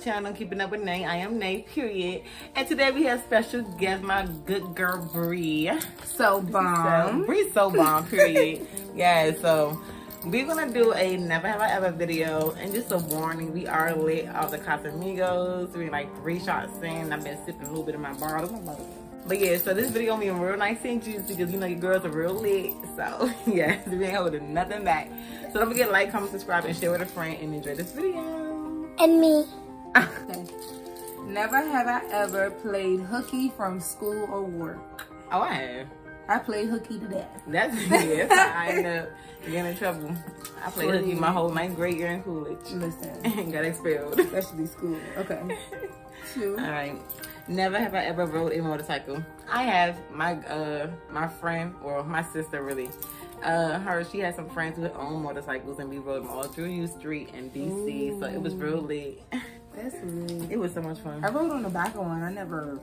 channel, Keeping Up with Nay. I am Nay, period. And today we have special guest, my good girl, Bree. So bomb. So, Bree's so bomb, period. yeah, so we're gonna do a never have I ever video and just a warning we are lit off the casamigos we're like three shots in i've been sipping a little bit of my bottle but yeah so this video gonna be real nice and juicy because you know your girls are real lit so yeah we ain't holding nothing back so don't forget to like comment subscribe and share with a friend and enjoy this video and me okay. Never have i ever played hooky from school or work oh i have I played hooky to death. That's yeah, that's I end up getting in trouble. I played hooky my whole ninth grade year in college. Listen. And got expelled. Especially school. Okay. Two. All right. Never have I ever rode a motorcycle. I have my uh my friend or my sister really. Uh her she had some friends who own motorcycles and we rode them all through U Street in DC. Ooh. So it was real lit. That's lit. It was so much fun. I rode on the back of one. I never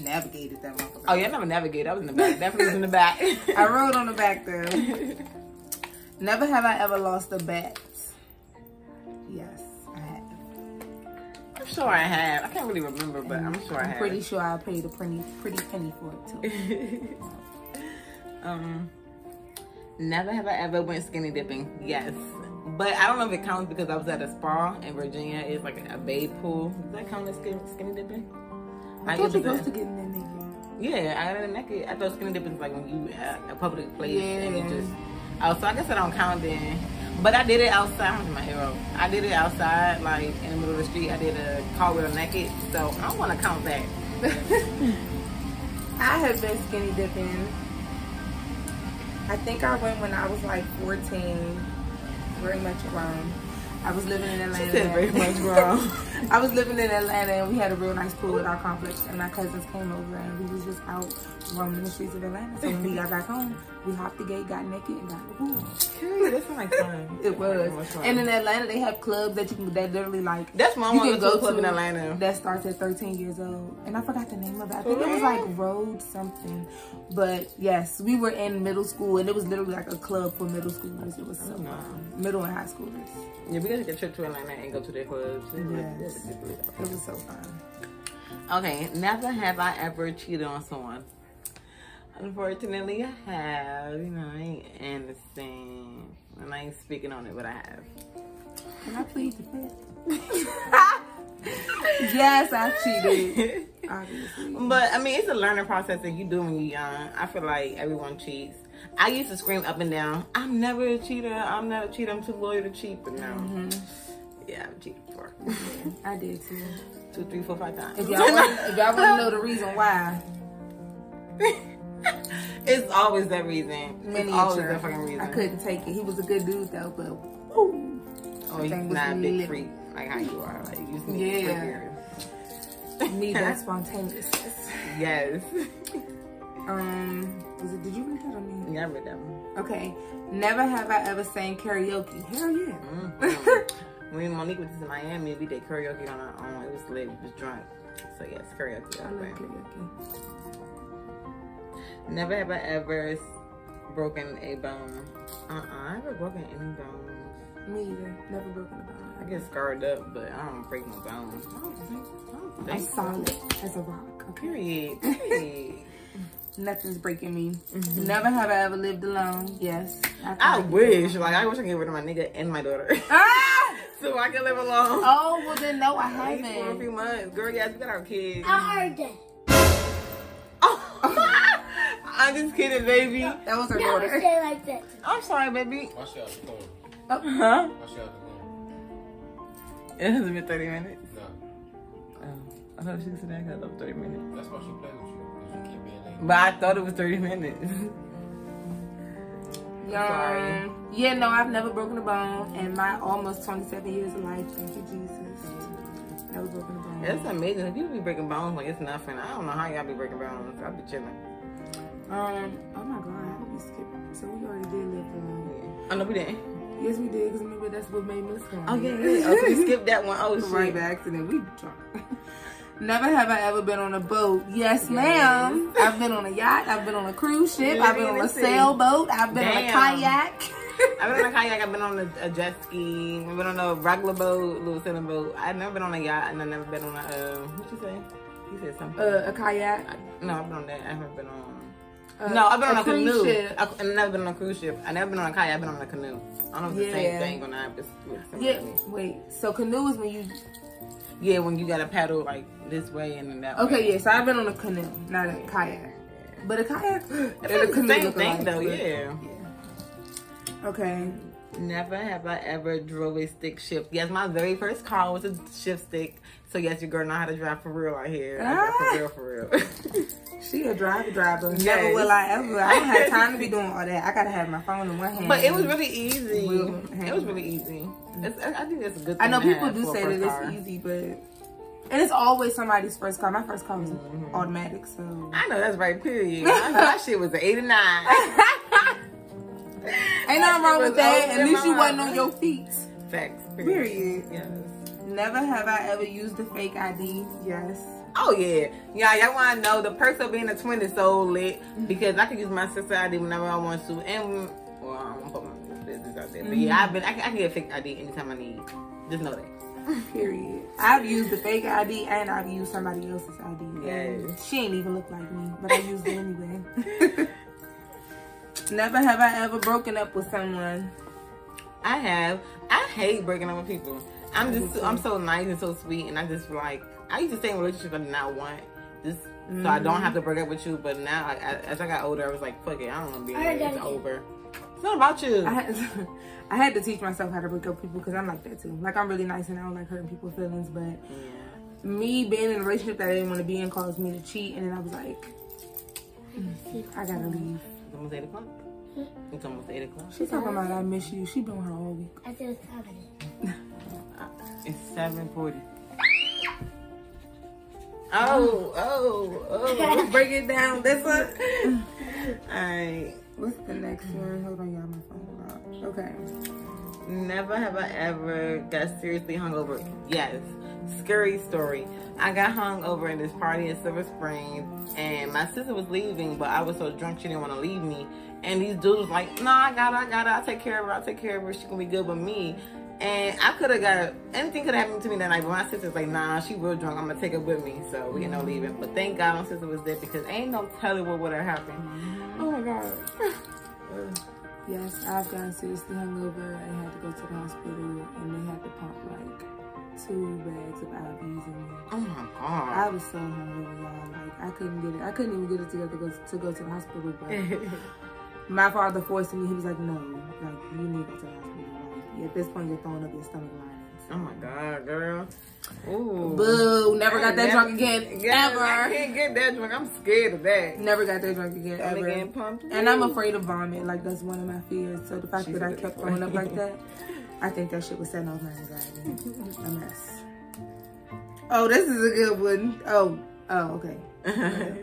navigated that motherfucker. Oh yeah, I never navigated. I was in the back. Definitely was in the back. I rode on the back though. never have I ever lost a bet. Yes, I have. I'm sure I have. I can't really remember, but I'm sure I'm I have. pretty sure I paid a pretty pretty penny for it too. um, never have I ever went skinny dipping. Yes. But I don't know if it counts because I was at a spa in Virginia. It's like a, a bathe pool. Does that count as skinny, skinny dipping? I thought you supposed to get in there naked. Yeah, I got in naked. I thought skinny dipping is like when you at a public place yeah. and you just. Oh, so I guess I don't count then. But I did it outside. I'm my hero. I did it outside, like in the middle of the street. I did a car cartwheel naked, so I don't want to count that. I have been skinny dipping. I think I went when I was like 14, very much grown. I was living in Atlanta. She said very much grown. I was living in Atlanta and we had a real nice pool at our complex and my cousins came over and we was just out roaming the streets of Atlanta. So when we got back home, we hopped the gate, got naked, and got the pool. Period. That's like fun. it was. And in Atlanta, they have clubs that you can that literally like. That's my one go club in Atlanta. That starts at 13 years old, and I forgot the name of it. I think it was like Road something. But yes, we were in middle school, and it was literally like a club for middle schoolers. It was so oh, fun. Middle and high schoolers. Yeah, we gotta get a trip to Atlanta and go to their clubs. Yes. It was so fun. Okay, never have I ever cheated on someone. Unfortunately, I have. You know, I ain't innocent. And I ain't speaking on it, but I have. Can I plead the fifth? yes, I cheated. Obviously. But, I mean, it's a learning process that you do when you're young. I feel like everyone cheats. I used to scream up and down, I'm never a cheater. I'm not a cheater. I'm too loyal to cheat. But now, mm -hmm. yeah, I've cheated before. Yeah, I did too. Two, three, four, five times. If y'all want to know the reason why. it's always that reason. Many always that fucking reason. I couldn't take it. He was a good dude though, but woo. Oh, he's not a big freak like how you are. Like you need yeah. Need that spontaneous. Yes. Um, was it? Did you read that or me? Yeah, I read that one. Okay. Never have I ever sang karaoke. Hell yeah. Mm -hmm. when Monique was in Miami, we did karaoke on our own. It was lit. We was drunk. So yes, karaoke. I love karaoke. Never have I ever broken a bone. Uh-uh, I've never broken any bones. Me either. Never broken a bone. I get scarred up, but I don't break no bones. I don't think, I am solid as a rock. Okay. Period. Period. Nothing's breaking me. Mm -hmm. Never have I ever lived alone. Yes. I, I wish. Like, I wish I could get rid of my nigga and my daughter. Ah! so I can live alone. Oh, well then no, I haven't. For a few months. Girl, yes, we got our kids. I heard that. I'm just kidding, baby. That was her Never daughter. Say like that. I'm sorry, baby. Watch out the phone. Oh, huh? Watch out the phone. It hasn't been 30 minutes? No. Oh, I thought she said I got up 30 minutes. That's why she played with you. Because you keep being late. But I thought it was 30 minutes. sorry. Yeah, no, I've never broken a bone in my almost 27 years of life. Thank you, Jesus. Never broken a bone. That's amazing. People be breaking bones like it's nothing. I don't know how y'all be breaking bones. I'll be chilling. Um, oh my god, we skipped. So we already did live um, yeah. Oh no, we didn't. Yes, we did, because remember that's what made us come. Oh yeah, yeah. Oh, so we skipped that one. Oh shit. Right by accident. We drunk. Never have I ever been on a boat. Yes, ma'am. I've been on a yacht. I've been on a cruise ship. I've been on a sailboat. I've been Damn. on a kayak. I've been on a kayak. I've been on a, a jet ski. I've been on a regular boat, little sailing boat. I've never been on a yacht, and I've never been on a. Uh, what you say? You said something. Uh, a kayak. no, I've been on that. I haven't been on. Uh, no, I've been on a, canoe. ship. I, I've never been on a cruise ship. I've never been on a kayak. I've been on a canoe. I don't know if it's the Yeah. same thing or not. It's, it's Yeah. Wait. So canoe is when you. yeah, when you gotta paddle like this way and then that. way. Okay. Yeah. So I've been on a canoe, not a kayak. But a kayak. and a It's the same thing though. but- Yeah. Okay. Never have I ever drove a stick shift. Yes, my very first car was a shift stick. So yes, your girl know how to drive for real out here. Ah. for real, for real. She a driver driver. Never will I ever. I don't have time to be doing all that. I gotta have my phone in one hand. but it was really easy. It was really easy. It's, I think that's a good. Thing I know people do say that car. it's easy, but and it's always somebody's first car. My first car was Mm-hmm. automatic, so I know that's right. Period. my, my shit was an '89. ain't nothing wrong with that. At least you wasn't on your feet. Facts. Period. Yes. Never have I ever used a fake ID. Yes. Oh yeah, yeah. Y'all want to know the perks of being a twin is so lit because I can use my sister ID whenever I want to, and well, I'm gonna put my business out there, but yeah, I've been. I can, I can get a fake ID anytime I need. Just know that. Period. I've used the fake ID and I've used somebody else's ID. Yes. She ain't even look like me, but I used it anyway. Never have I ever broken up with someone. I have. I hate breaking up with people. I'm just. I'm so nice and so sweet, and I just like. I used to stay in relationships I did not want. Just so I don't have to break up with you. But now, I, I, as I got older, I was like, "Fuck it, I don't want to be I here. It's that. over." It's not about you. I had, I had to teach myself how to break up with people because I'm like that too. Like I'm really nice and I don't like hurting people's feelings, but Yeah. me being in a relationship that I didn't want to be in caused me to cheat, and then I was like, "Mm, I gotta leave. It's almost eight o'clock. It's almost eight o'clock. She talking about I miss you. She's been with her all week. I said it's happening. It's seven forty. Oh, oh, oh! Break it down. That's what. All right. What's the next one? Hold on, y'all. My phone out. Okay. Never have I ever got seriously hungover. Yes. Scary story. I got hung over in this party in Silver Springs, and my sister was leaving, but I was so drunk she didn't want to leave me. And these dudes was like, "No, I got her, I got her. I'll take care of her. I'll take care of her. She gonna be good with me." And I could have got anything could have happened to me that night, but my sister's like, "Nah, she real drunk. I'm gonna take her with me." So we ended up mm-hmm. leaving. But thank God my sister was there because ain't no telling what would have happened. Mm-hmm. Oh my God. Yes, I've gotten seriously hungover and had to go to the hospital, and they had to pump like two bags of IVs in me. Oh my god! I was so hungover, y'all. Like I couldn't get it. I couldn't even get it together to go to, go to the hospital. But my father forced me. He was like, "No, like you need to go to the hospital. Like at this point, you're throwing up your stomach linings." Oh my god, girl. Ooh. Boo! Never got that Never- drunk again. Yeah, I can't get that drunk. I'm scared of that. Never got that drunk again. I'm Ever. getting pumped. And I'm afraid of vomit. Like that's one of my fears. So the fact She's that I kept good throwing up like that, I think that shit was setting off my anxiety. a mess. Oh, this is a good one. Oh, oh, okay.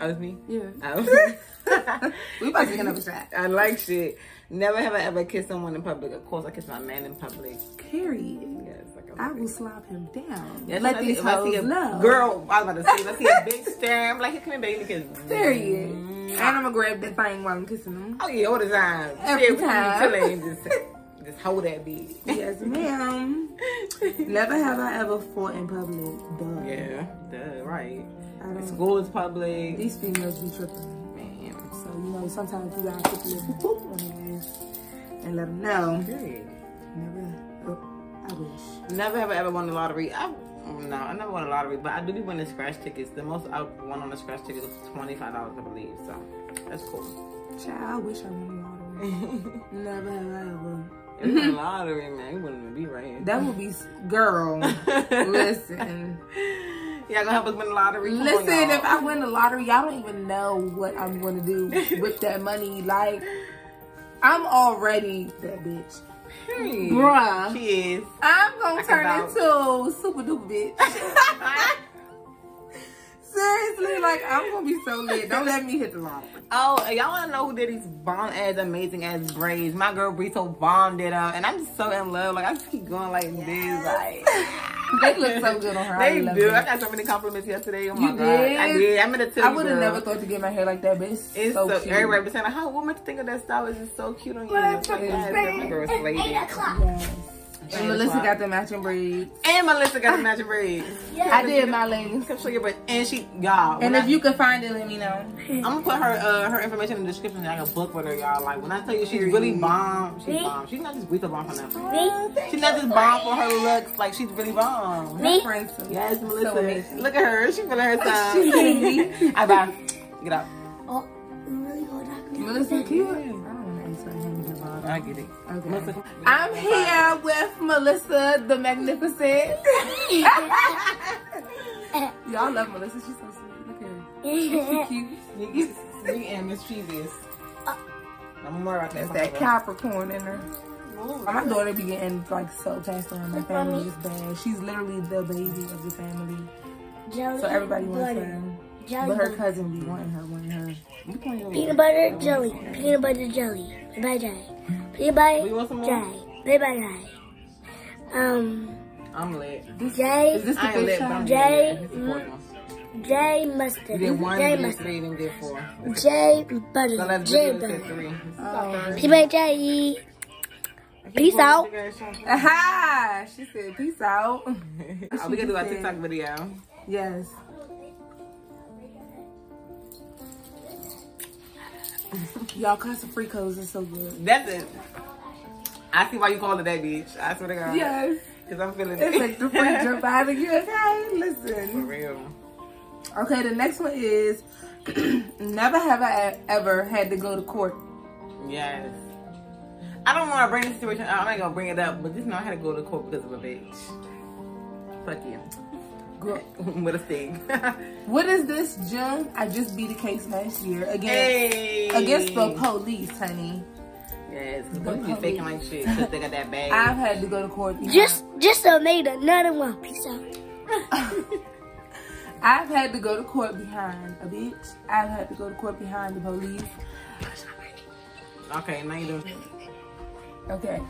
Oh, it's me? Yeah. Oh. We about to get another shot. I like shit. Never have I ever kissed someone in public. Of course, I kiss my man in public. Period. Yes, like I will slap him down. Let these hoes a know. Girl, I was about to say, if I see a big stare, I'm like, here, come here, baby, kiss. Period. Mm-hmm. And I'm gonna grab that thing while I'm kissing him. Oh yeah, all the time. Every be time. Just, just hold that bitch. Yes, ma'am. Never have I ever fought in public. Duh. Yeah, duh, right. School is public. These females be tripping. Man, So, you know, sometimes you gotta put your boop boop on their ass and let them know. period. Never. Oh, I wish. Never have I ever won the lottery. I mm, no, I never won the lottery, but I do be winning scratch tickets. The most I won on the scratch ticket was twenty five dollars, I believe. So that's cool. Child, I wish I won the lottery. Never have I ever. Lottery, man, we wouldn't even be right here. That would be, girl, listen. Y'all gonna help us win the lottery? On, Listen, y'all. if I win the lottery, y'all don't even know what I'm gonna do with that money. Like, I'm already that bitch. Period. Bruh. She is. I'm gonna I turn into super duper bitch. Seriously, like I'm gonna be so lit. Don't let me hit the lottery. Oh, y'all wanna know who did these bomb ass, amazing ass braids? My girl Brito Bomb did them, and I'm just so in love. Like I just keep going like this, like they look so good on her. They love do. them. I got so many compliments yesterday. Oh my You god. did? I did. I'm gonna tell I would have never thought to get my hair like that, but it's, It's so, so, cute. everybody was saying, "How? What makes you think of that style? Is just so cute on you?" Well, It's like, yes, that girl slayed it. Yes. And Melissa got the matching braids. And Melissa got the magic braids. I did my ladies. Come show your braids. And she, y'all. And if I- you can find it, let me know. I'm gonna put her uh, her information in the description. Like a book with her, y'all. Like when I tell you she's really bomb, she's Me? bomb. She's not just weak bomb for nothing. Me? She's not just bomb for her looks. Like she's really bomb. Me? Friends. Yes, So Melissa. amazing. Look at her. She feeling herself. She's crazy. I bye. Get out. Oh, I'm really good at Melissa cute. I get it. Okay. Melissa. I'm here with Melissa the Magnificent. Y'all love Melissa. She's so sweet. Look at her. She's cute. You get sweet and mischievous. Uh, I'm more about that. That's that Capricorn in her. My daughter be getting like so passed around. My family is bad. She's literally the baby of the family. jelly. So everybody wants her. Jelly. But her butter. cousin be wanting her, wanting her. Peanut butter jelly. Peanut butter jelly. Bye bye jelly. Peanut butter You want some more? jelly. Bye bye. Um, I'm lit. J Is this the I ain't lit, fish but I'm shop? Jay- lit. This is one. J You mustard. did one J mustard. you didn't get four. J So butter. let's J do this at butter. three. Peanut butter jelly. Peace out. Aha! She said, peace out. Oh, we gonna do our TikTok video. Yes. Y'all, Casa Fricos is so good. That's it. I see why you call it that, bitch. I swear to God. Yes. Cause I'm feeling It's it. like the free jump out of you. Okay, Listen. For real. Okay, the next one is never have I ever had to go to court. Yes. I don't want to bring the situation. I'm not gonna bring it up, but just know I had to go to court because of a bitch. Fuck you. Girl, With a sting. What is this, June? I just beat a case last year against hey. against the police, honey. Yes, because police be faking like shit because they got that bag. I've had to go to court. behind- Just, just so made another one. Peace out. I've had to go to court behind a bitch. I've had to go to court behind the police. okay, now you doing. Okay.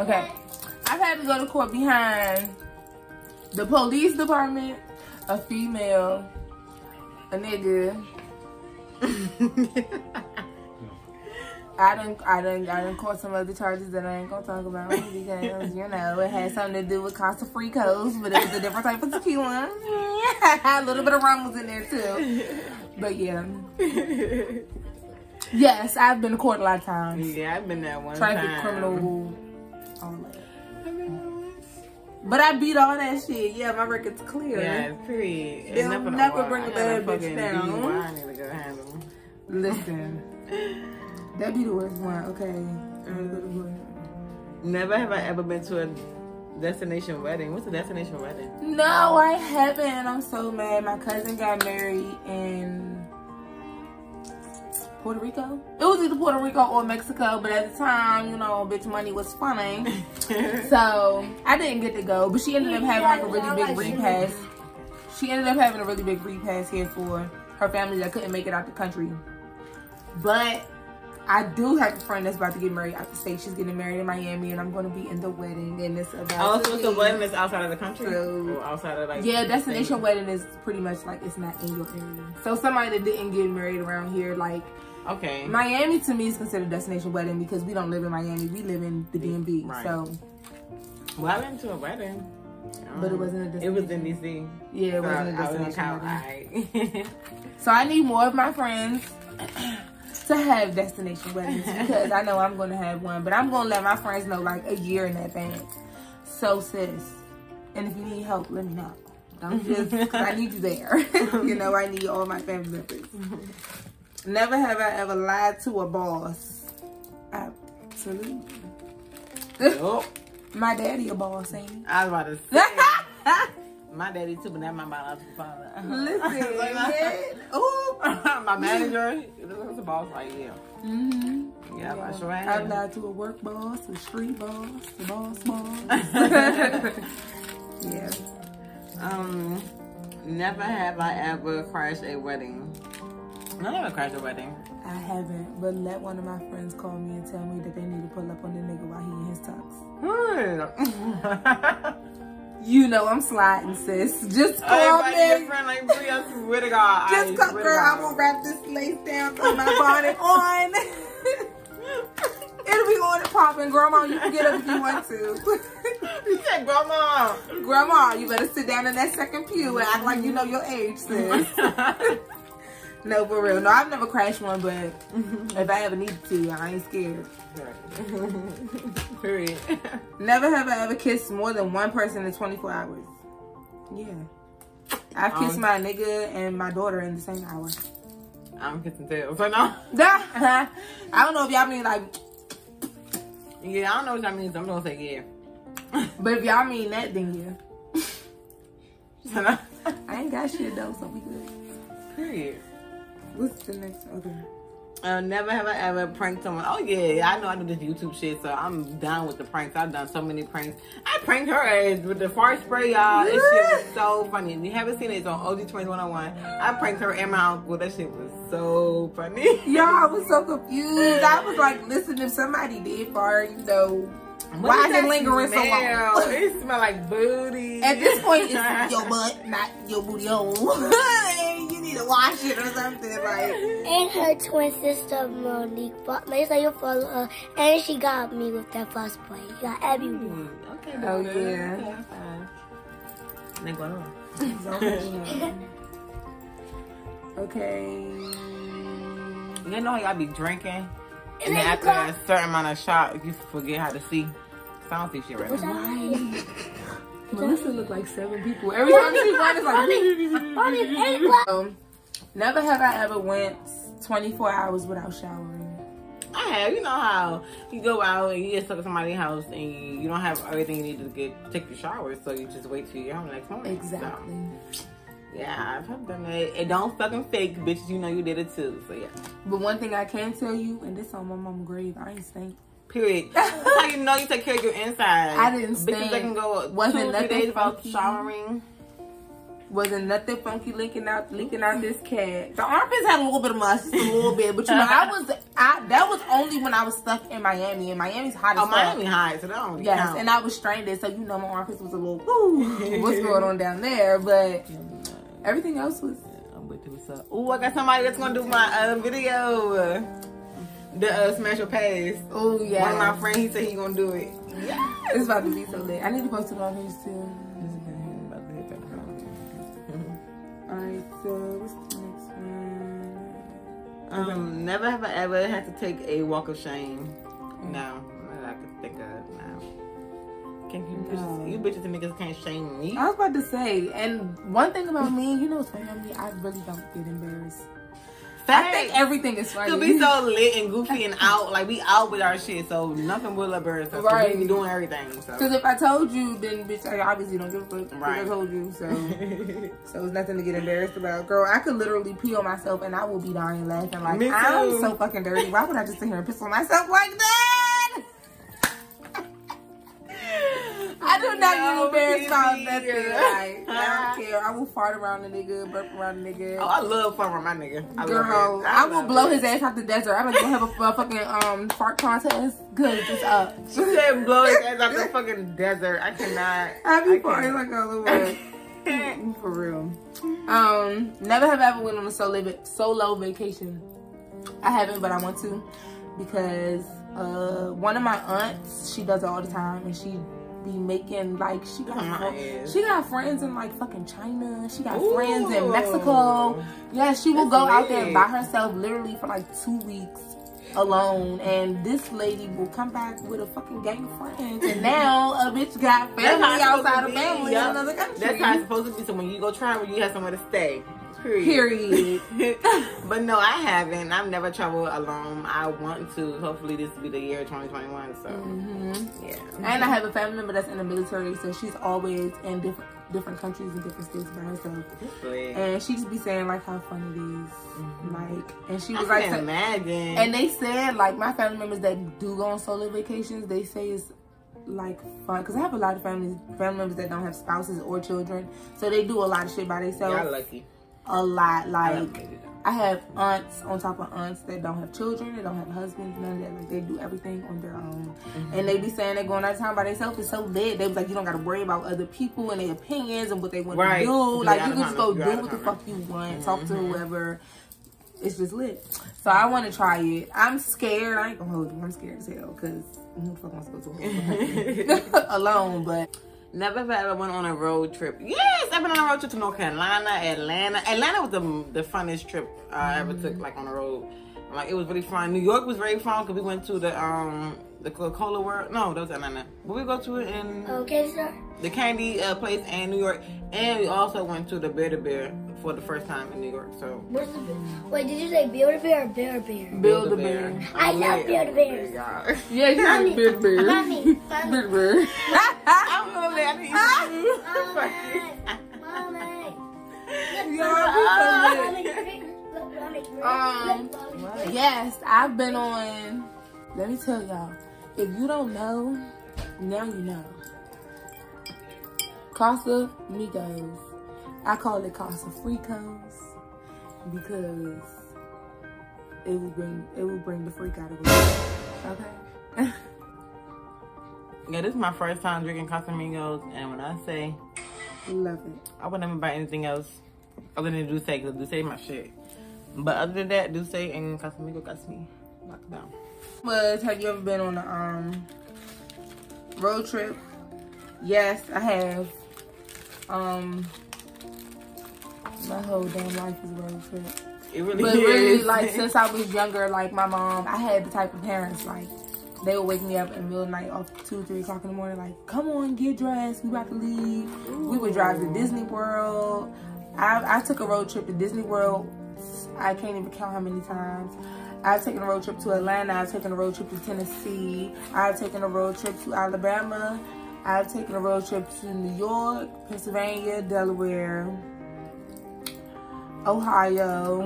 Okay. I've had to go to court behind the police department, a female, a nigga. I done, I done, I done caught some other charges that I ain't gonna talk about because you know it had something to do with Casa Fricos, but it was a different type of tequila. a little bit of rum was in there too, but yeah. Yes, I've been to court a lot of times. yeah, I've been there one Traffic, time. criminal, all that. But I beat all that shit. Yeah, my record's clear. Yeah, period. They'll of never bring a bad bitch down. I need to go handle. Listen, that'd be the worst one. Okay. Never have I ever been to a destination wedding. What's a destination wedding? No, I haven't. I'm so mad. My cousin got married in Puerto Rico. It was either Puerto Rico or Mexico, but at the time, you know, bitch money was funny. So I didn't get to go, but she ended up having like a really big repass. She ended up having a really big repass here for her family that couldn't make it out the country. But I do have a friend that's about to get married out the state. She's getting married in Miami, and I'm going to be in the wedding, and it's about. Oh, to so it's a wedding that's outside of the country? So- outside of like Yeah, destination wedding is pretty much like it's not in your area. So somebody that didn't get married around here, like Okay. Miami to me is considered destination wedding because we don't live in Miami. We live in the DMV. Right. So well, I went to a wedding. But it wasn't a It was in DC. yeah, it So wasn't a I was in destination Cal- wedding. alright. So I need more of my friends to have destination weddings because I know I'm going to have one. But I'm going to let my friends know like a year in advance. So sis, and if you need help, let me know. Don't just, I need you there. you know, I need all my family members. Never have I ever lied to a boss. Absolutely. oh, My daddy a boss, ain't he? I was about to say. my daddy too, but not my biological father. Listen, Like, yeah. Ooh. my manager, it was a boss like yeah. Mm-hmm. Yeah, I sure I have. lied to a work boss, a street boss, a boss boss. yeah. Um, never have I ever crashed a wedding. I never crashed a wedding. I haven't, but let one of my friends call me and tell me that they need to pull up on the nigga while he in his tux. You know I'm sliding, sis. Just call your me. friend like Brie, I swear to God. Just I come, swear to girl. I will wrap this lace down, put my bonnet on. It'll be on and popping. Grandma, you can get up if you want to. You said grandma. Grandma, you better sit down in that second pew and act like you know your age, sis. No, for real. No, I've never crashed one, but if I ever needed to, I ain't scared. Period. Never have I ever kissed more than one person in 24 hours. Yeah. I've kissed Um, my nigga and my daughter in the same hour. I'm kissing tails. So no. I don't know if y'all mean like, Yeah, I don't know what that means. I'm gonna say yeah. but if y'all mean that, then yeah. So no. I ain't got shit though, so we good. Period. What's the next? Okay. Uh, never have I ever pranked someone. Oh yeah, I know I do this YouTube shit, so I'm down with the pranks. I've done so many pranks. I pranked her ass with the fart spray, y'all. That shit was so funny. If you haven't seen it, it's on OG Twins 101. I pranked her and my uncle. That shit was so funny. Y'all, I was so confused. I was like, listen, if somebody did fart, you know, why is is it that lingering so long? It smell like booty. At this point, it's your butt, not your booty hole. you need to wash it or something. Like, And her twin sister Monique. But make sure you follow her. And she got me with that first play. You got everyone. Okay, Oh, boo. yeah. Okay, fine. Then go on. okay. You know how y'all be drinking, and And then then after a certain amount of shots, you forget how to see. So I don't see shit right What's Melissa look like seven people. Every time she runs, it's like. Mommy, eight. Um, never have I ever went 24 hours without showering. I have. You know how you go out and you get stuck at somebody's house and you, you don't have everything you need to get take your shower, so you just wait till you're home next morning. Exactly. So, yeah, I've done that. It don't fucking fake, bitches. You know you did it too. So yeah. But one thing I can tell you, and this on my mama's grave, I ain't stink. Period. That's how you know you take care of your inside. I didn't stink. that can go Wasn't two, nothing days without funky. showering. Wasn't nothing funky leaking out leaking out this cat. The armpits had a little bit of must, just a little bit. But you know, I was I that was only when I was stuck in Miami, and Miami's hot as Oh. Miami high, so that don't Yes, count. and I was stranded, so you know my armpits was a little woo. What's going on down there? But everything else was I'm with you, what's up? Ooh, I got somebody that's gonna do my uh, video. The uh, smash your pass. oh yeah. One of my friends, he said he gonna do it. Yeah. It's about to be so lit. I need to post it on his too. Alright, so what's the next one? Um, never have I ever had to take a walk of shame. No, not that I could think of. No. Can you bitches, you bitches and niggas can't shame me? I was about to say, and one thing about me, you know what's funny about me? I really don't get embarrassed. I think everything is funny. to be so lit and goofy and out, like we out with our shit, so nothing will embarrass us. Right. Right. We be doing everything. Because So. if I told you, then bitch, I obviously don't give a fuck. 'cause I told you, so so it's nothing to get embarrassed about. Girl, I could literally pee on myself and I will be dying laughing. Like I'm so fucking dirty. Why would I just sit here and piss on myself like that? I do not No, get embarrassed about nothing. Like, I don't care. I will fart around the nigga, burp around the nigga. oh, I love fun with my nigga. I love Girl, it. I, will blow it. his ass out the desert. I'm gonna have a, a fucking um fart contest. Good, it's up. She said blow his ass out the fucking desert. I cannot. I be I farting like all over. For real. Um, never have I ever went on a solo solo vacation. I haven't, but I want to because uh one of my aunts she does it all the time, and she be making like she got she got friends in like fucking China. She got Ooh. friends in Mexico. Yeah, she will That's go out there by herself literally for like two weeks alone and this lady will come back with a fucking gang of friends and now a bitch got family how it's supposed outside of family Yup. in another country. That's how it's supposed to be. So when you go travel, you have somewhere to stay. Period. but no, I haven't. I've never traveled alone. I want to. Hopefully, this will be the year 2021. So, hmm yeah. And I have a family member that's in the military, so she's always in different different countries and different states by herself. And she just be saying like how fun it is, like, and she I was like, can imagine. and they said like my family members that do go on solo vacations, they say it's like fun because I have a lot of families family members that don't have spouses or children, so they do a lot of shit by Y'all themselves. lucky. A lot, like. I have aunts on top of aunts that don't have children, they don't have husbands, none of that. Like they do everything on their own. And they be saying they're going out of town by themselves. It's so lit. They was like, you don't gotta worry about other people and their opinions and what they want Right. to do. Like you can just go do what the fuck you want, talk to whoever. It's just lit. So I want to try it. I'm scared. I ain't gonna hold you. I'm scared as hell because who the fuck wants to go to a alone? But Never have I ever went on a road trip. Yes, I've been on a road trip to North Carolina, Atlanta. Atlanta was the the funnest trip I ever took, like on the road. Like it was really fun. New York was very fun because we went to the um the Coca-Cola World. No, that was Atlanta. But we go to it in Okay, sir. the candy uh, place in New York, and we also went to the Bear to Bear for the first time in New York. So What's the wait? Did you say Build a Bear or Bear Bear? build a bear. I love Build a Bear. Yeah. Yeah, you Mommy, like big bear. mommy, mommy, Big bear. I'm gonna let you. mommy. Um, Yes, I've been on. Let me tell y'all. If you don't know, now you know. Casa Migos. I call it Casa Fricos because it will bring it will bring the freak out of us. Okay. Yeah, this is my first time drinking Casamigos, and when I say Love it. I would never buy anything else other than D'USSÉ, because D'USSÉ is my shit. But other than that, D'USSÉ and Casamigo got me locked down. But have you ever been on a um road trip? Yes, I have. Um my whole damn life is a road trip. It really But is. really like since I was younger, like my mom, I had the type of parents like they would wake me up in the middle of the night off two, three o'clock in the morning, like, come on, get dressed, we about to leave. We would drive to Disney World. I, I took a road trip to Disney World. I can't even count how many times. I've taken a road trip to Atlanta. I've taken a road trip to Tennessee. I've taken a road trip to Alabama. I've taken a road trip to New York, Pennsylvania, Delaware, Ohio.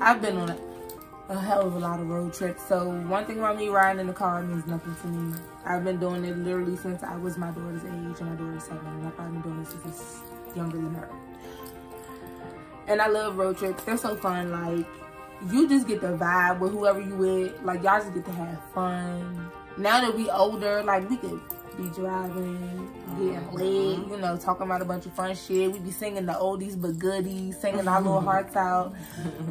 I've been on a, a hell of a lot of road trips. So one thing about me riding in the car means nothing to me. I've been doing it literally since I was my daughter's age and my daughter's seven. And I've probably been doing it since younger than her. And I love road trips. They're so fun. Like you just get the vibe with whoever you with. Like y'all just get to have fun. Now that we older, like we could be driving, getting uh-huh. lit, you know, talking about a bunch of fun shit. We be singing the oldies but goodies, singing our little hearts out.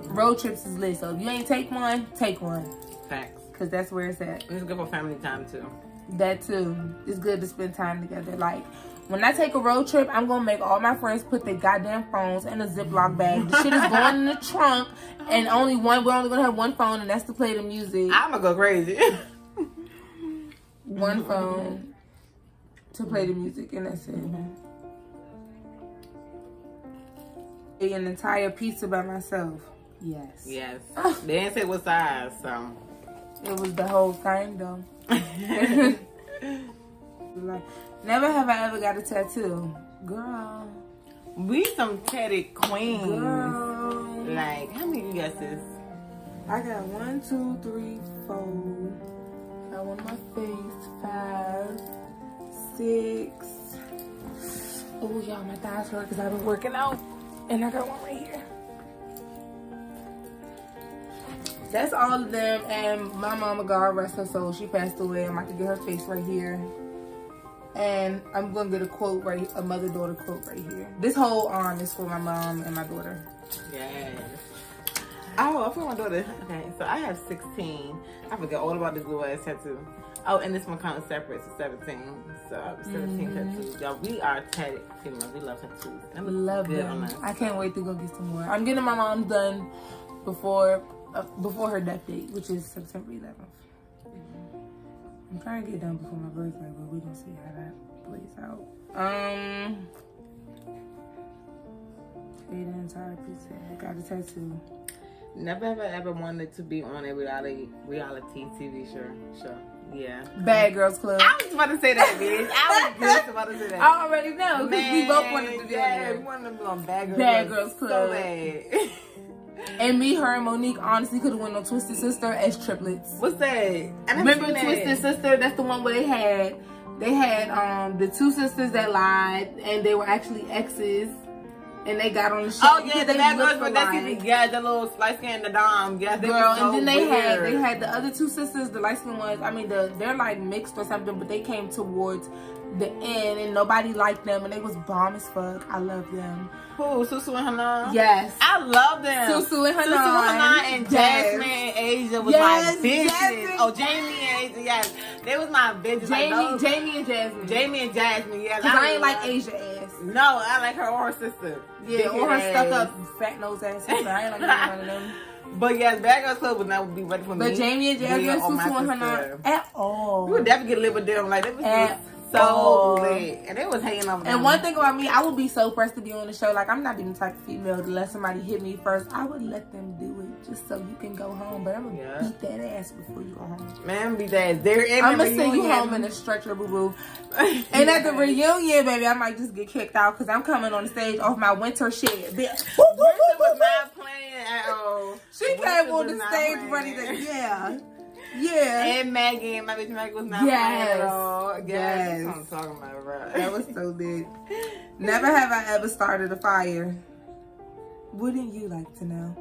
Road trips is lit. So if you ain't take one, take one. Facts. Cause that's where it's at. It's good for family time too. That too. It's good to spend time together. Like when I take a road trip, I'm gonna make all my friends put their goddamn phones in a Ziploc bag. The shit is going in the trunk, and only one. We're only gonna have one phone, and that's to play the music. I'm gonna go crazy. One phone to play the music, and that's it. Mm-hmm. Eat An entire pizza by myself. Yes. yes. They didn't say what size, so. It was the whole thing though. like, never have I ever got a tattoo, girl. we some tatted queens. Girl. Like, how many you guesses? I got one, two, three, four. Got one on my face. Five, six. Oh, y'all, my thighs hurt because I've been working out. And I got one right here. That's all of them. And my mama, God rest her soul, she passed away. I'm about to get her face right here. And I'm going to get a quote right, a mother-daughter quote right here. This whole arm is for my mom and my daughter. Yes. Oh, I forgot my daughter. Okay, so I have 16. I forgot all about this little ass tattoo. Oh, and this one counts separate, so 17. So I have 17 tattoos. Y'all, we are tatted females. We love tattoos. Looks Love good them. on us. I can't wait to go get some more. I'm getting my mom's done before uh, before her death date, which is September 11th. I'm trying to get done before my birthday, but we're gonna see how that plays out. Um, ate an entire pizza. Got a tattoo. Never have I ever wanted to be on a reality reality TV show. Show. Yeah. Bad Girls Club. I was about to say that, bitch. I was just about to say that. I already know because we both wanted to be yeah, on we wanted to be on Bad Girls, Bad Club So bad. And me, her, and Monique honestly could have went on Twisted Sister as triplets. What's that? I Remember seen that. Twisted Sister? That's the one where they had they had um the two sisters that lied and they were actually exes. And they got on the show. Oh yeah, the bad girls with that alike. Yeah, the little light skin, the dom. Yeah, they Girl, so and then they had they had the other two sisters, the light skinned ones. I mean, the they're like mixed or something, but they came towards the end, and nobody liked them, and they was bomb as fuck. I love them. who Susu and Hana. Yes. I love them. Susu and Susu Hanan. Hanan and Yes. Jasmine and Asia was Yes, my bitches. Jasmine. Oh, Jamie and Asia, yes. They was my bitches. Jamie, those- Jamie and Jasmine. Jamie and Jasmine, yes. Cause I ain't like Asia. No, I like her or her sister. Yeah, or her stuck up fat nose ass sister. I ain't like none of them. But yes, Bad Girls Club would never be ready for me. But Jamie and Jasmine, Leah or my Susu and sister. Hannah, at all. We would definitely get lit with them. Like, they was At so all. lit. And they was hanging on them. And one thing about me, I would be so pressed to be on the show. Like I'm not even the type of female to let somebody hit me first. I would let them do just so you can go home. But I'm gonna Yeah. beat that ass before you go home. Man, be that. They're in I'm gonna send you home in a stretcher, boo boo. And at the reunion, baby, I might just get kicked out because I'm coming on the stage off my winter shit. Bitch. Was not playing at all. She came on the stage playing. ready to, yeah, yeah. And Maggie, my bitch Maggie was not Yes. playing at all. Yes. Yes. That's what I'm talking about, bro. That was so lit. Never have I ever started a fire. Wouldn't you like to know?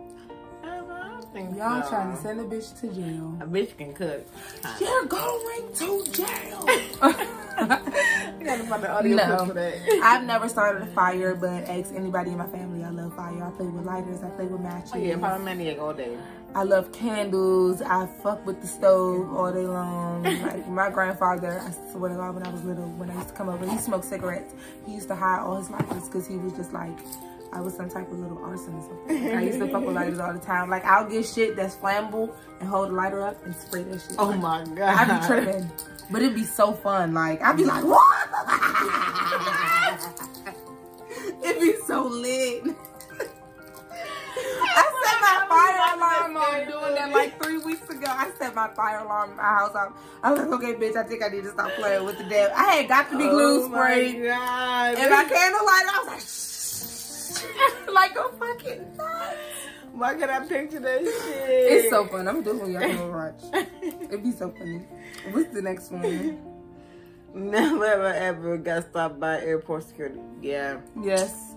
I Y'all so. trying to send a bitch to jail. A bitch can cook. You're going to jail. You gotta find the audio No. for that. I've never started a fire, but ask anybody in my family. I love fire. I play with lighters. I play with matches. Oh, yeah, pyromaniac all day. I love candles. I fuck with the stove all day long. Like my grandfather, I swear to God, when I was little, when I used to come over, he smoked cigarettes. He used to hide all his lighters because he was just like, I was some type of little arsonist. I used to fuck with lighters all the time. Like I'll get shit that's flammable and hold the lighter up and spray that shit. Oh my god. I'd be tripping. But it'd be so fun. Like I'd be like, what? it'd be so lit. I set my fire alarm on doing that like three weeks ago. I set my fire alarm in my house up. I was like, okay, bitch, I think I need to stop playing with the devil. I had got to be glue oh spray. My god. And my candlelight, I was like, shh. like a fucking nuts. Why can I picture that shit? It's so fun. I'm doing y'all gonna watch. It'd be so funny. What's the next one? Never ever ever got stopped by airport security. Yeah. Yes.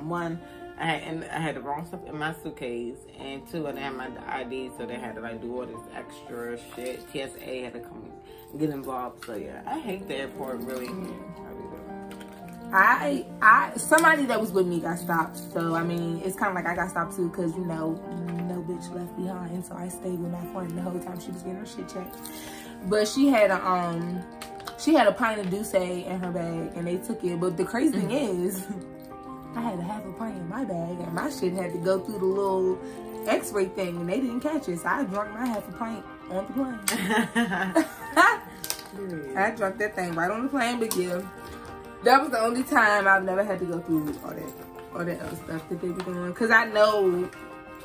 One, I had and I had the wrong stuff in my suitcase, and two, I didn't have my ID, so they had to like do all this extra shit. TSA had to come get involved. So yeah, I hate the airport really. Mm-hmm. Really do. I I somebody that was with me got stopped. So I mean, it's kind of like I got stopped too because you know no bitch left behind. So I stayed with my friend the whole time she was getting her shit checked. But she had a um she had a pint of D'USSÉ in her bag and they took it. But the crazy thing is, I had a half a pint in my bag and my shit had to go through the little X-ray thing and they didn't catch it. So I drank my half a pint on the plane. I drunk that thing right on the plane, but yeah, that was the only time I've never had to go through all that, all that other stuff that they be doing. Cause I know,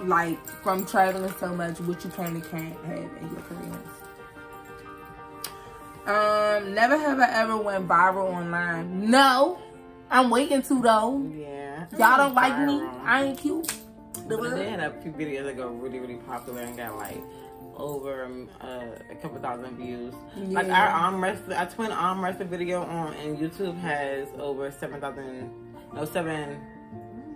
like, from traveling so much, what you can and can't have in your career. Um, never have I ever went viral online. No, I'm waiting to though. yeah. Y'all don't like me. I ain't cute. But had a few videos that go really, really popular and got like over um, uh, a couple thousand views. Like our arm wrestling, our twin arm wrestling video on and YouTube has over seven thousand, no seven,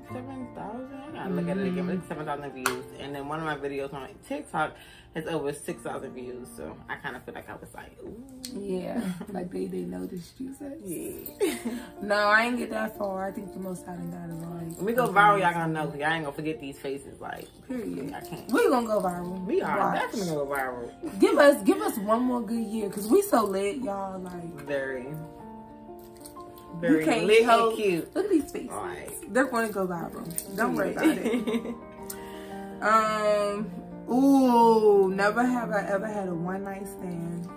seven thousand. I gotta look at it again, but it's seven thousand views. And then one of my videos on TikTok has over six thousand views. So I kind of feel like I was like, ooh, Yeah, like they they noticed you said. yeah. No, I ain't get that far. I think the most I done got is like. when we go viral, y'all gonna know. Y'all ain't gonna forget these faces. Like, Period. I can't. We gonna go viral. We are Watch. definitely gonna go viral. Give us give us one more good year, cause we so lit, y'all. Like Very, very can't lit and cute. Look at these faces. Alright. They're gonna go viral. Don't worry about it. Um. Ooh, never have I ever had a one night stand.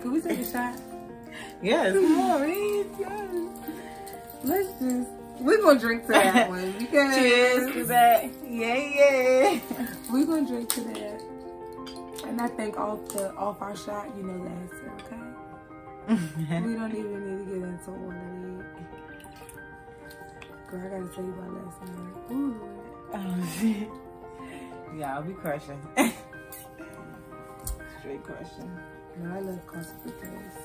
Can we take a shot? yes, Maurice, yes. Let's just. We're gonna drink to that one because Cheers to that. Yeah, yeah. we're gonna drink to that. And I think off the off our shot, you know answer, okay? we don't even need to get into all of it. Girl, I gotta tell you about last night. Ooh, Oh, shit. yeah, I'll be crushing. Straight crushing. No, I love crushing because.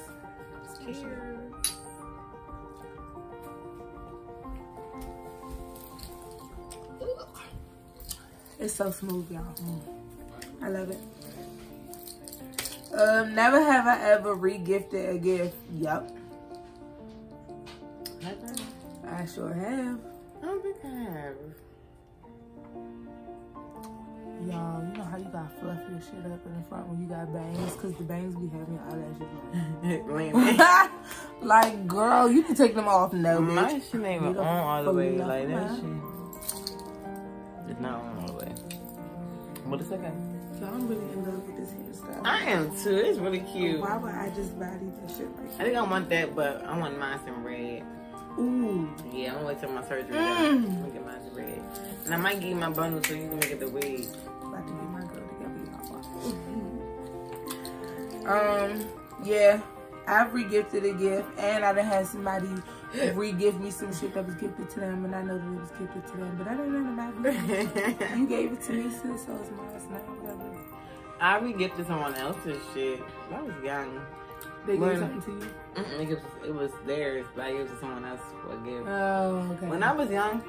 It's so smooth, y'all. Mm. I love it. Um, never have I ever re-gifted a gift. Yup, I sure have. I don't think I have. Y'all, you know how you gotta fluff your shit up in the front when you got bangs? Cause the bangs be having eyelashes long. like, girl, you can take them off now, My bitch. shit ain't even on all the way. Like that shit. It's not on all the way. But it's okay. I'm really in love with this hairstyle. I am too. It's really cute. Why would I just buy these shit like I think I want that, but I want mine in red. Ooh. Yeah, I'm gonna wait till my surgery. Mm. I'm gonna get mine in red. And I might give you my bundle so you can make it the wig. About to get my girl together, y'all. um, yeah. I've re-gifted a gift and I done had somebody re-gift me some shit that was gifted to them and I know that it was gifted to them, but I don't know about you. You gave it to me, sis, so it's mine now, whatever. I re-gifted someone else's shit. I was young. They gave something to you? Mm-mm, it, was, it was theirs, but I gave it to someone else for a gift. Oh, okay. When I was young,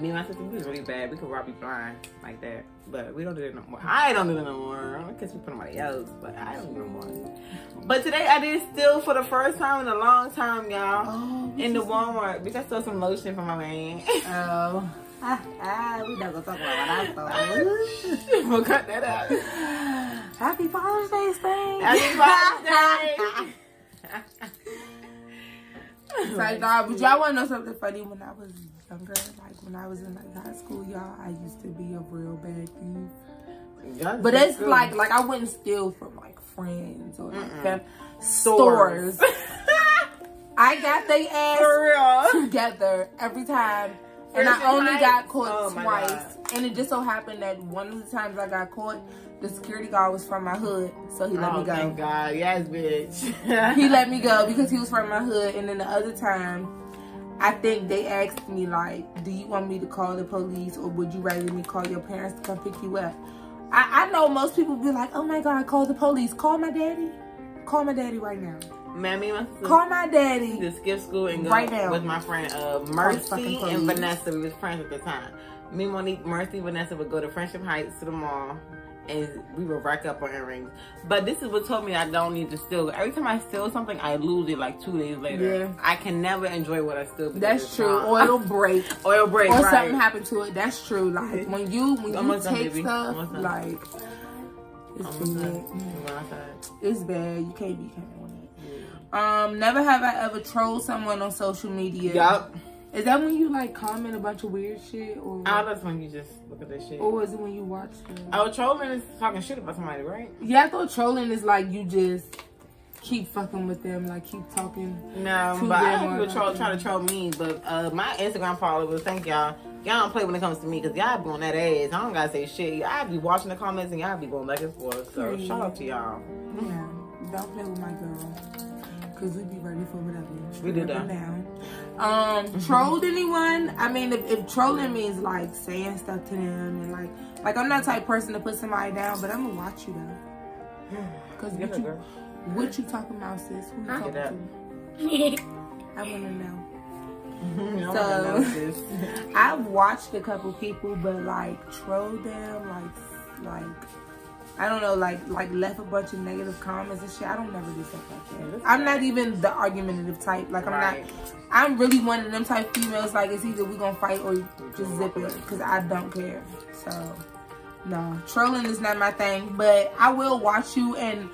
me and my sister, we was really bad. We could rob you blind like that. But we don't do that no more. I don't do that no more. I guess we put somebody else, but I don't do no more. But today I did steal for the first time in a long time, y'all. Oh, In the Walmart. Bitch, I stole some lotion from my man. Oh. Ah, ah, we not gonna talk about what I thought. we'll cut that out. Happy Father's Day, Stain. Happy Father's Day. It's like, nah, but y'all wanna know something funny? When I was younger, like when I was in like high school, y'all, I used to be a real bad thief. But it's good. like, like I wouldn't steal from like friends or like Mm-mm. Stores. stores. I got they ass together every time. And I only Heights? got caught Oh twice. And it just so happened that one of the times I got caught, the security guard was from my hood. So he let oh, me go. thank God. Yes, bitch. he let me go because he was from my hood. And then the other time, I think they asked me like, "Do you want me to call the police, or would you rather me call your parents to come pick you up?" I, I know most people be like, "Oh my God, call the police! Call my daddy! Call my daddy right now! Mammy, my sister Call my daddy!" to skip school and go Right now. with my friend uh, Mercy and Vanessa. We was friends at the time. Me, Monique, Mercy, Vanessa would go to Friendship Heights to the mall, and we would rack up our earrings. But this is what told me I don't need to steal. Every time I steal something, I lose it like two days later. Yeah. I can never enjoy what I steal. That's true. Or it'll break. Oil break, or right. something happened to it. That's true. Like when you when you Almost done, take baby. stuff, done. like it's too bad. I'm. It's bad. You can't be counting on it. Um, never have I ever trolled someone on social media. Yup. Is that when you like comment a bunch of weird shit, or Oh, that's when you just look at this shit. or is it when you watch? Oh, trolling is talking shit about somebody, right? Yeah, I thought trolling is like you just keep fucking with them, like keep talking. No, but I have people troll, try to troll me. But uh, my Instagram followers, thank y'all. Y'all don't play when it comes to me because y'all be on that ass. I don't gotta say shit. Y'all be watching the comments and y'all be going back and forth. So Period. shout out to y'all. Yeah, don't play with my girl, cause we be ready for whatever. We do that. Um, trolled anyone? I mean, if, if trolling means like saying stuff to them and like, like I'm not the type of person to put somebody down, but I'm gonna watch you though. Cause what you, girl. what you talking about, sis? Who you talking to? I wanna know. I So- wanna know this. I've watched a couple people, but like troll them, like, like I don't know, like like left a bunch of negative comments and shit. I don't never do stuff like that. I'm not even the argumentative type. Like I'm Right. not. I'm really one of them type females. Like it's either we gonna fight or just zip it because I don't care. So no, trolling is not my thing. But I will watch you and.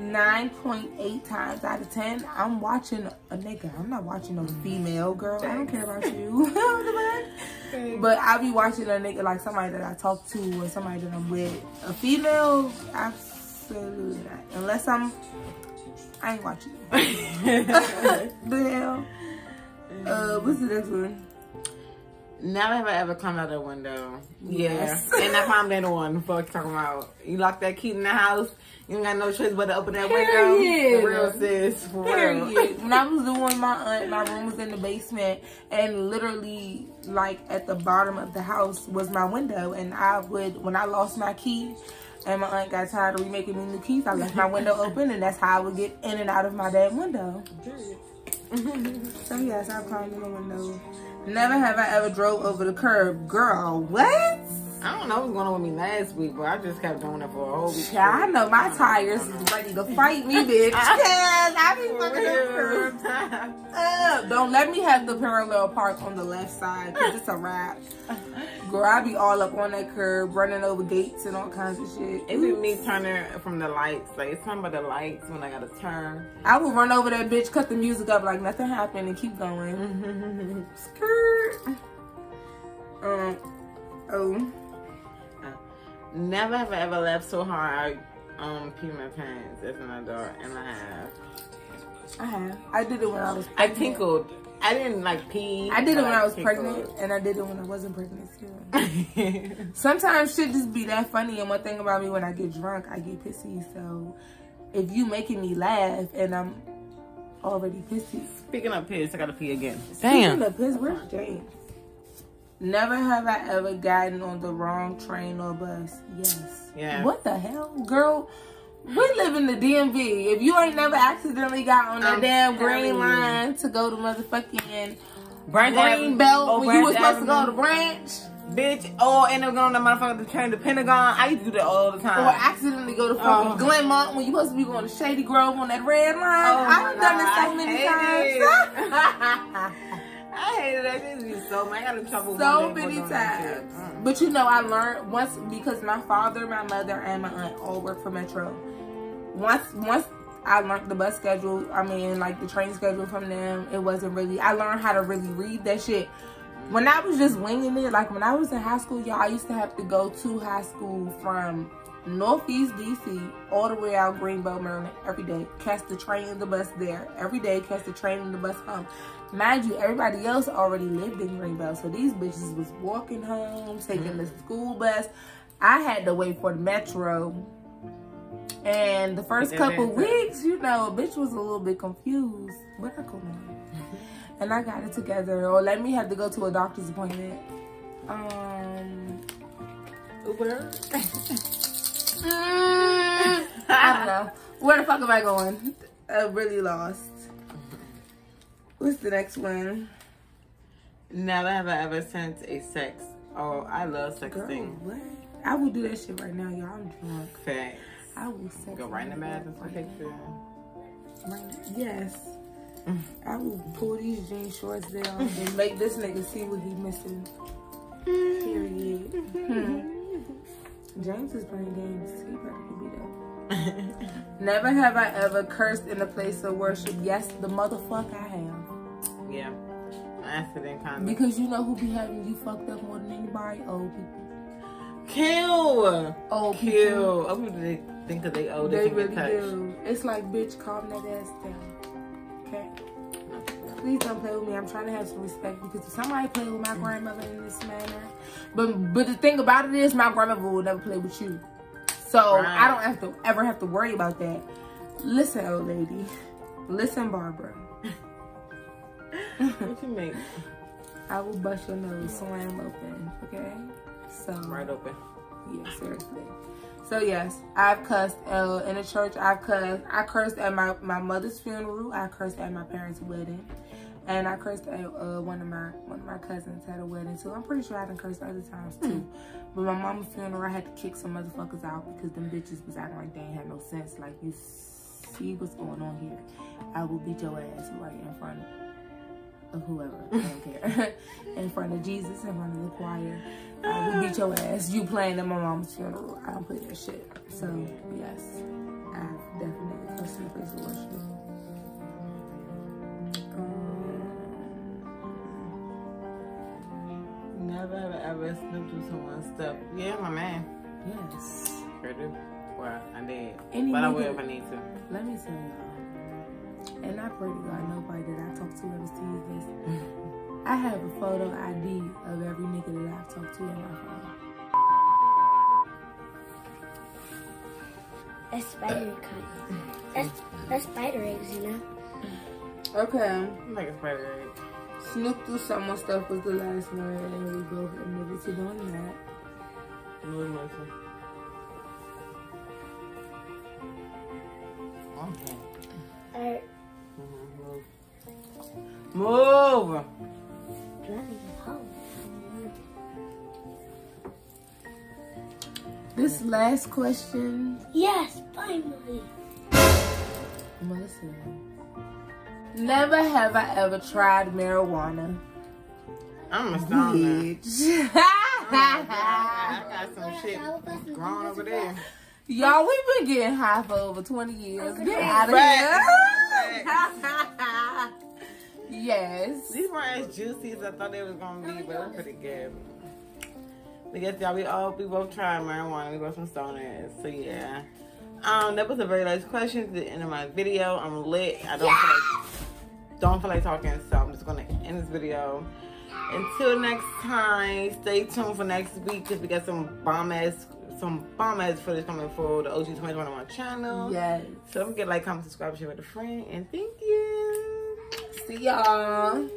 9.8 times out of 10, I'm watching a nigga. I'm not watching no female girl. I don't care about you. What the fuck? But I be watching a nigga like somebody that I talk to or somebody that I'm with. A female, absolutely not. Unless I'm, I ain't watching. the hell? Uh, what's the next one? Never have I ever climbed out that window. Yes. Yeah. and I climbed that one. Fuck you talking about? You lock that key in the house. You ain't got no choice but to open that window. For real, sis. For real. When I was doing my aunt, my room was in the basement, and literally, like at the bottom of the house was my window. And I would, when I lost my key, and my aunt got tired of remaking me new keys, I left my window open, and that's how I would get in and out of my damn window. So yes, I climbed in the window. Never have I ever drove over the curb, girl. What? I don't know what was going on with me last week, but I just kept doing it for a whole week. Yeah, I know my tires is ready to fight me, bitch. Cause I be fucking up. Uh, don't let me have the parallel park on the left side, cause it's a wrap. Girl, I be all up on that curb, running over gates and all kinds of shit. Is it me turning from the lights? Like it's something about the lights when I gotta turn. I will run over that bitch, cut the music up like nothing happened, and keep going. Skirt. Um. Oh. Never have I ever laughed so hard I um peed my pants as an adult, and I have. I have. I did it when I was. I pregnant. tinkled. I didn't like pee. I did it when I was tinkled. pregnant, and I did it when I wasn't pregnant too. Sometimes shit just be that funny, and one thing about me when I get drunk, I get pissy. So if you making me laugh and I'm already pissy, Speaking of piss, I gotta pee again. Speaking of piss, where's James? Never have I ever gotten on the wrong train or bus. Yes. Yeah. What the hell, girl? We live in the DMV. If you ain't never accidentally got on that I'm damn green line to go to motherfucking Branch green Avenue- belt oh, when you was Branch supposed to go to branch, Bitch, oh, and they're going to motherfucking train to Pentagon. I used to do that all the time. or accidentally go to oh. fucking Oh. Glenmont when you supposed to be going to Shady Grove on that red line. Oh I've done it so many times. I hated that. Be so much. I got in trouble so one day for many shit. times. Mm. But you know, I learned once because my father, my mother, and my aunt all work for Metro. Once, once I learned the bus schedule, I mean, like the train schedule from them, it wasn't really. I learned how to really read that shit. When I was just winging it, like when I was in high school, y'all, I used to have to go to high school from Northeast DC all the way out Greenbelt, Maryland every day. Catch the train and the bus there every day. Catch the train and the bus home. Mind you, everybody else already lived in Greenbelt, so these bitches was walking home, taking the school bus. I had to wait for the metro. And the first couple weeks, you know, bitch was a little bit confused. What I going on? And I got it together. Or let me have to go to a doctor's appointment. Um, Uber. I don't know. Where the fuck am I going? I'm really lost. What's the next one? Never have I ever sent a sex. Oh, I love Girl, sexting. what? I will do that shit right now, y'all. I'm drunk. Facts. I will sex Go right in the bathroom, right take picture. Right- Yes. I will pull these jean shorts down and make this nigga see what he missing. Period. Hmm. James is playing games. He better be up. Never have I ever cursed in a place of worship. Yes, the motherfucker I have. Yeah. Accident kind of. Because you know who be having you fucked up more than anybody? Old people. Kill. Old people. Kill. People they think that they owe They they really get touched. do. It's like, bitch, calm that ass down. Okay? Please don't play with me. I'm trying to have some respect because if somebody play with my grandmother in this manner, but but the thing about it is, my grandmother will never play with you, so Right. I don't have to ever have to worry about that. Listen, old lady. Listen, Barbara. What you mean? I will bust your nose slam open. Okay? So Right open. Yeah, seriously. So yes, I've cussed uh, in the church. I've cussed. I cursed at my, my mother's funeral. I cursed at my parents' wedding, and I cursed at uh, one of my one of my cousins had a wedding too. I'm pretty sure I done cursed other times too. But my mama's funeral, I had to kick some motherfuckers out because them bitches was acting like they ain't had no sense. Like you see what's going on here. I will beat your ass right in front of whoever. I don't care. in front of Jesus, in front of the choir. I will beat your ass. You playing at my mom's funeral. I don't play that shit. So, yes. I've definitely a place of worship. Um, Never I ever snooped through someone's stuff. Yeah, my man. yes. Sure do. Well, I did. Any but I will if I need to. Let me tell y'all. And I pray to God nobody that I talk to ever sees this. I have a photo ID of every nigga that I've talked to in my phone. That's spider cut. That's that's spider eggs, you know. Okay. I'm like a spider egg. Snoop through someone's stuff was the last one, and we both admitted to doing that. Move, Melissa. Okay. Alright, Mhm, Move. Move. not even home. This last question, Yes, finally. Melissa. Never have I ever tried marijuana. I'm a stoner. Bitch. I got some shit growing over there. Y'all, we've been getting high for over 20 years. Get out of here. yes. These weren't as juicy as I thought they was gonna be, but they were pretty good. But yes, y'all, we all we both tried marijuana. We both some stoners, so yeah. Um, that was a very last question to the end of my video. I'm lit. I don't feel like don't feel like talking, so I'm just gonna end this video. Until next time, stay tuned for next week because we got some bomb ass some bomb ass footage coming for the OG 2021 channel. Yes. So don't forget to like, comment, subscribe, share with a friend, and thank you. See y'all.